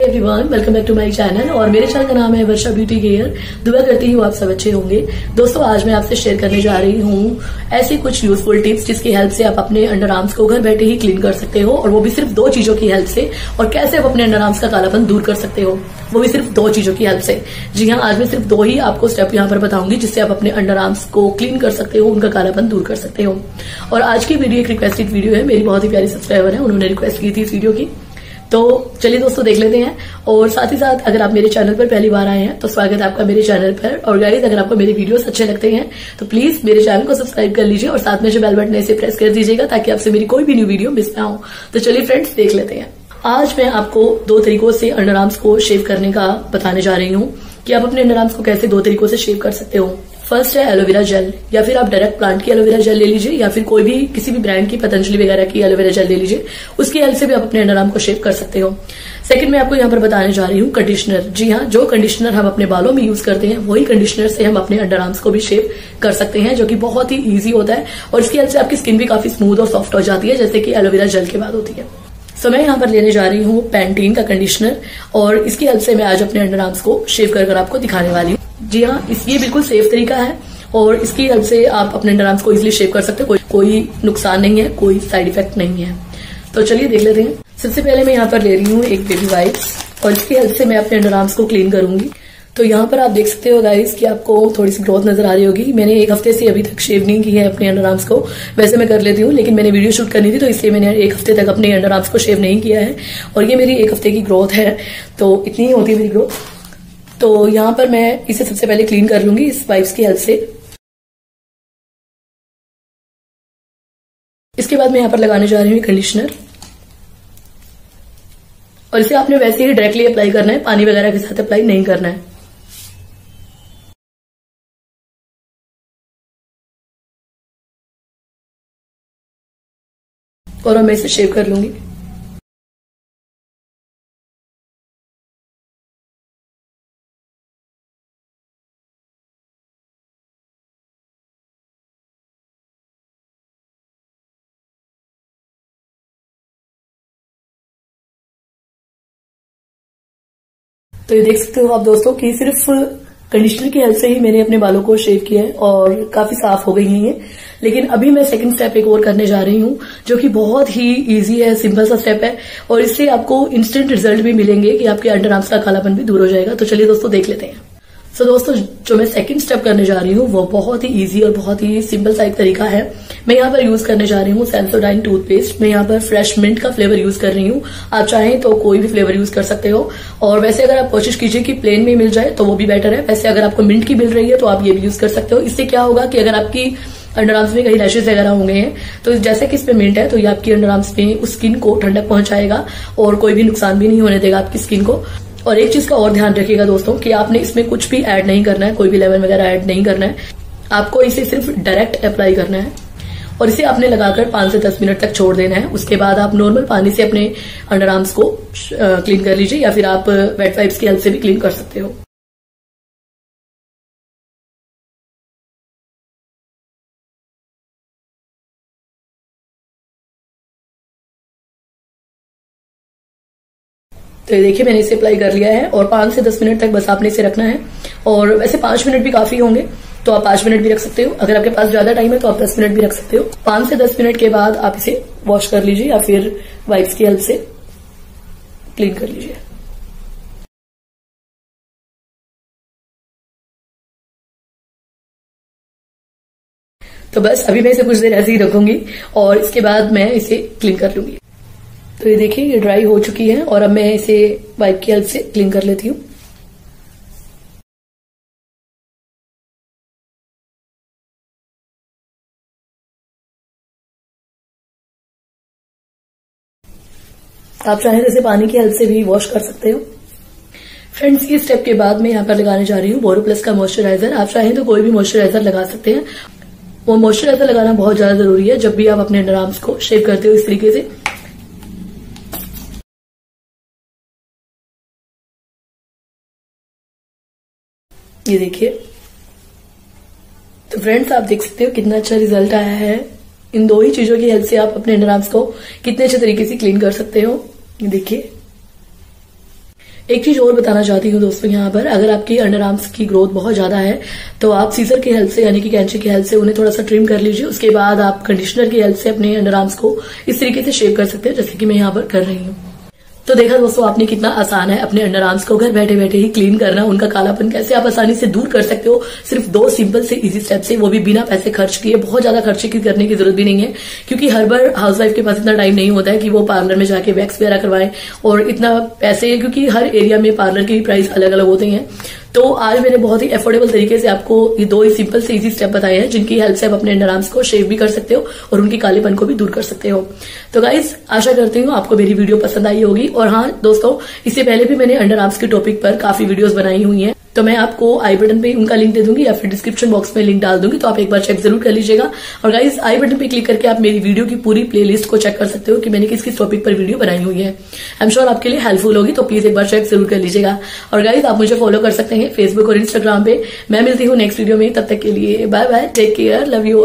Everyone welcome back to my channel और मेरे channel का नाम है वर्षा ब्यूटी केयर दुआ करती हूँ आप सब अच्छे होंगे। दोस्तों, आज मैं आपसे शेयर करने जा रही हूँ ऐसी कुछ यूजफुल टिप्स जिसकी हेल्प से आप अपने अंडर आर्म्स को घर बैठे ही क्लीन कर सकते हो और वो भी सिर्फ़ दो चीज़ों की हेल्प से और कैसे आप अपने अंडर आर्म्स का कालापन दूर कर सकते हो। वो भी सिर्फ़ दो चीज़ों की हेल्प से। जी हाँ आज मैं सिर्फ़ दो ही आपको स्टेप यहाँ पर बताऊँगी जिससे आप अपने अंडर आर्म्स को क्लीन कर सकते हो, उनका कालापन दूर कर सकते हो। और आज की वीडियो एक रिक्वेस्टेड वीडियो है। मेरी बहुत ही प्यारी सब्सक्राइबर है। उन्होंने रिक्वेस्ट की थी इस वीडियो की। तो चलिए दोस्तों देख लेते हैं। और साथ ही साथ अगर आप मेरे चैनल पर पहली बार आए हैं तो स्वागत है आपका मेरे चैनल पर। और गाइज़ अगर आपको मेरे वीडियोस अच्छे लगते हैं तो प्लीज़ मेरे चैनल को सब्सक्राइब कर लीजिए और साथ में जो बेल बटन इसे प्रेस कर दीजिएगा ताकि आपसे मेरी कोई भी न्यू वीडियो मिस ना हो। तो चलिए फ्रेंड्स देख लेते हैं। आज मैं आपको दो तरीकों से अंडर आर्म्स को शेव करने का बताने जा रही हूँ कि आप अपने अंडर आर्म्स को कैसे दो तरीकों से शेव कर सकते हो। फ़र्स्ट है एलोवेरा जेल या फिर आप डायरेक्ट प्लांट की एलोवेरा जेल ले लीजिए, या फिर कोई भी किसी भी ब्रांड की पतंजलि वगैरह की एलोवेरा जेल ले लीजिए, उसकी हेल्प से भी आप अपने अंडर आर्म को शेव कर सकते हो। सेकंड मैं आपको यहाँ पर बताने जा रही हूँ कंडीशनर जी हाँ जो कंडीशनर हम अपने बालों में यूज़ करते हैं, वही कंडीशनर से हम अपने अंडर आर्म्स को भी शेव कर सकते हैं, जो कि बहुत ही ईजी होता है, और इसकी हेल्प से आपकी स्किन भी काफ़ी स्मूथ और सॉफ्ट हो जाती है, जैसे कि एलोवेरा जेल के बाद होती है। सो मैं यहाँ पर लेने जा रही हूँ पैंटीन का कंडीशनर और इसकी हेल्प से मैं आज अपने अंडर आर्म्स को शेव कर आपको दिखाने वाली हूँ। जी हाँ ये बिल्कुल सेफ़ तरीका है और इसकी हेल्प से आप अपने अंडर आर्म्स को इजिली शेव कर सकते हो कोई, कोई नुकसान नहीं है कोई साइड इफ़ेक्ट नहीं है। तो चलिए देख लेते हैं। सबसे पहले मैं यहाँ पर ले रही हूँ एक बेबी वाइप्स और इसकी हेल्प से मैं अपने अंडर आर्म्स को क्लीन करूँगी। तो यहाँ पर आप देख सकते हो गाइस कि आपको थोड़ी सी ग्रोथ नज़र आ रही होगी। मैंने एक हफ़्ते से अभी तक शेव नहीं की है अपने अंडर आर्म्स को। वैसे मैं कर लेती हूँ, लेकिन मैंने वीडियो शूट करनी थी तो इसलिए मैंने एक हफ़्ते तक अपने अंडर आर्म्स को शेव नहीं किया है। और ये मेरी एक हफ़्ते की ग्रोथ है तो इतनी ही होती है मेरी ग्रोथ तो यहाँ पर मैं इसे सबसे पहले क्लीन कर लूँगी इस वाइप्स की हेल्प से। इसके बाद मैं यहाँ पर लगाने जा रही हूँ कंडीशनर और इसे आपने वैसे ही डायरेक्टली अप्लाई करना है, पानी वगैरह के साथ अप्लाई नहीं करना है। और मैं इसे शेव कर लूँगी। तो ये देख सकते हो आप दोस्तों कि सिर्फ़ कंडीशनर की हेल्प से ही मैंने अपने बालों को शेव किया है और काफ़ी साफ़ हो गई हैं ये। लेकिन अभी मैं सेकंड स्टेप एक और करने जा रही हूँ जो कि बहुत ही इजी है सिंपल सा स्टेप है। और इससे आपको इंस्टेंट रिज़ल्ट भी मिलेंगे कि आपके अंडर आर्म्स का कालापन भी दूर हो जाएगा। तो चलिए दोस्तों देख लेते हैं। सो so, दोस्तों जो मैं सेकंड स्टेप करने जा रही हूँ वो बहुत ही ईजी और बहुत ही सिंपल सा एक तरीका है। मैं यहाँ पर यूज़ करने जा रही हूँ सेंसोडाइन टूथपेस्ट मैं यहाँ पर फ्रेश मिंट का फ्लेवर यूज़ कर रही हूँ। आप चाहें तो कोई भी फ्लेवर यूज़ कर सकते हो। और वैसे अगर आप कोशिश कीजिए कि प्लेन में मिल जाए तो वो भी बेटर है। वैसे अगर आपको मिंट की मिल रही है तो आप ये भी यूज़ कर सकते हो। इससे क्या होगा कि अगर आपकी अंडर आर्म्स में कहीं रैशेज वगैरह होंगे हैं तो जैसे कि इसमें मिंट है तो ये आपकी अंडर आर्म्स में उस स्किन को ठंडक पहुंचाएगा और कोई भी नुकसान भी नहीं होने देगा आपकी स्किन को। और एक चीज़ का और ध्यान रखिएगा दोस्तों, कि आपने इसमें कुछ भी ऐड नहीं करना है, कोई भी लेवल वगैरह ऐड नहीं करना है। आपको इसे सिर्फ़ डायरेक्ट अप्लाई करना है। और इसे आपने लगाकर पाँच से दस मिनट तक छोड़ देना है। उसके बाद आप नॉर्मल पानी से अपने अंडर आर्म्स को क्लीन कर लीजिए या फिर आप वेट वाइप्स की हेल्प से भी क्लीन कर सकते हो। तो ये देखिए, मैंने इसे अप्लाई कर लिया है और पाँच से दस मिनट तक बस आपने इसे रखना है। और वैसे पाँच मिनट भी काफ़ी होंगे। तो आप पाँच मिनट भी रख सकते हो। अगर आपके पास ज़्यादा टाइम है तो आप दस मिनट भी रख सकते हो। पाँच से दस मिनट के बाद आप इसे वॉश कर लीजिए या फिर वाइप्स की हेल्प से क्लीन कर लीजिए। तो बस, अभी मैं इसे कुछ देर ऐसे ही रखूँगी और इसके बाद मैं इसे क्लीन कर लूँगी। तो ये देखिए, ये ड्राई हो चुकी है और अब मैं इसे वाइप की हेल्प से क्लीन कर लेती हूँ। आप चाहें जैसे पानी की हेल्प से भी वॉश कर सकते हो। फ्रेंड्स इस स्टेप के बाद मैं यहाँ पर लगाने जा रही हूँ बोरो प्लस का मॉइस्चराइजर आप चाहें तो कोई भी मॉइस्चराइजर लगा सकते हैं। वो मॉइस्चराइजर लगाना बहुत ज़्यादा ज़रूरी है जब भी आप अपने अंडर आर्म्स को शेव करते हो इस तरीके से। ये देखिए। तो फ्रेंड्स आप देख सकते हो कितना अच्छा रिज़ल्ट आया है। इन दो ही चीज़ों की हेल्प से आप अपने अंडर आर्म्स को कितने अच्छे तरीके से क्लीन कर सकते हो? ये देखिए। एक चीज़ और बताना चाहती हूँ दोस्तों यहाँ पर। अगर आपकी अंडर आर्म्स की ग्रोथ बहुत ज़्यादा है तो आप सीजर की हेल्प से, यानी कि कैंची की हेल्प से उन्हें थोड़ा सा ट्रिम कर लीजिए। उसके बाद आप कंडीशनर की हेल्प से अपने अंडर आर्म्स को इस तरीके से शेव कर सकते हैं, जैसे कि मैं यहाँ पर कर रही हूँ। तो देखा दोस्तों, आपने कितना आसान है अपने अंडर आर्म्स को घर बैठे बैठे ही क्लीन करना, उनका कालापन कैसे आप आसानी से दूर कर सकते हो? सिर्फ़ दो सिंपल से इजी स्टेप से, वो भी बिना पैसे खर्च किए, बहुत ज़्यादा खर्चे की करने की ज़रूरत भी नहीं है, क्योंकि हर बार हाउस वाइफ के पास इतना टाइम नहीं होता है कि वो पार्लर में जाके वैक्स वगैरह करवाए, और इतना पैसे, क्योंकि हर एरिया में पार्लर के प्राइस अलग अलग होते हैं। तो आज मैंने बहुत ही अफोर्डेबल तरीके से आपको ये दो ही सिंपल से इजी स्टेप बताए हैं, जिनकी हेल्प से आप अपने अंडर आर्म्स को शेव भी कर सकते हो और उनकी कालेपन को भी दूर कर सकते हो। तो गाइज़ आशा करती हूँ आपको मेरी वीडियो पसंद आई होगी। और हाँ दोस्तों, इससे पहले भी मैंने अंडर आर्म्स के टॉपिक पर काफ़ी वीडियोज़ बनाई हुई हैं। तो मैं आपको आई बटन पे उनका लिंक दे दूँगी या फिर डिस्क्रिप्शन बॉक्स में लिंक डाल दूँगी तो आप एक बार चेक ज़रूर कर लीजिएगा। और गाइज़ आई बटन पे क्लिक करके आप मेरी वीडियो की पूरी प्लेलिस्ट को चेक कर सकते हो कि मैंने किस किस टॉपिक पर वीडियो बनाई हुई है। आई एम श्योर आपके लिए हेल्पफुल होगी तो प्लीज़ एक बार चेक ज़रूर कर लीजिएगा। और गाइज़ आप मुझे फॉलो कर सकते हैं फेसबुक और इंस्टाग्राम पे। मैं मिलती हूँ नेक्स्ट वीडियो में, तब तक के लिए bye bye take care love you